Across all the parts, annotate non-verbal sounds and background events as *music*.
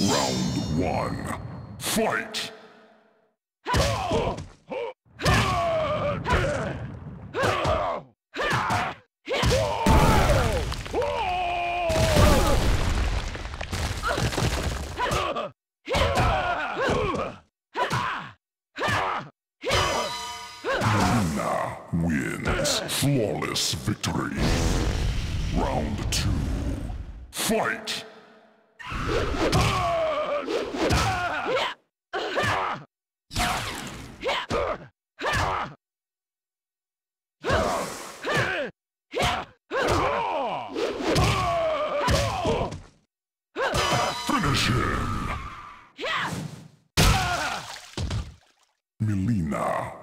Round one. Fight! Luna wins. Flawless victory. Round two. Fight!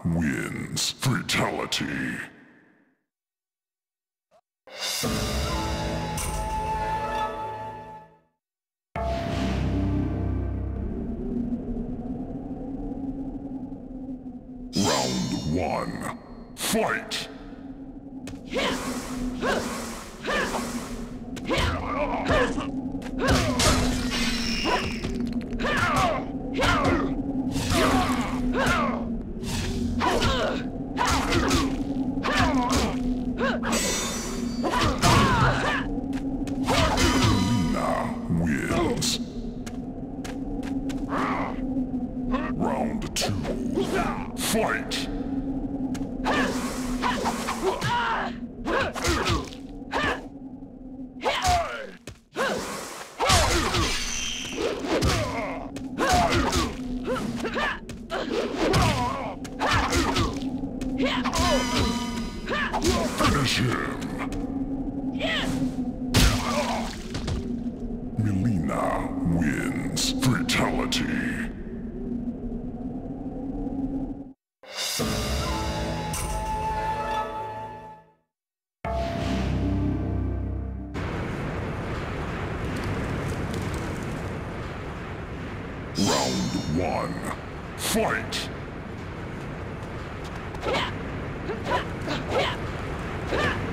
Wins. Fatality. Round one. Fight! Fight! Finish him! Mileena wins. Fatality. Round one. Fight! *laughs*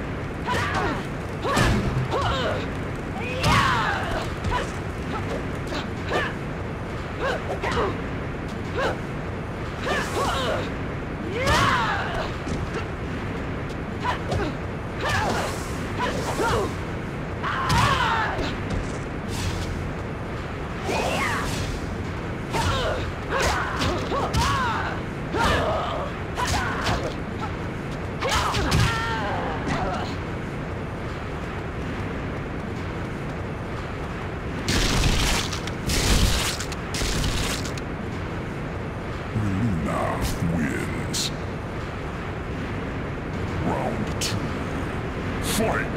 for it.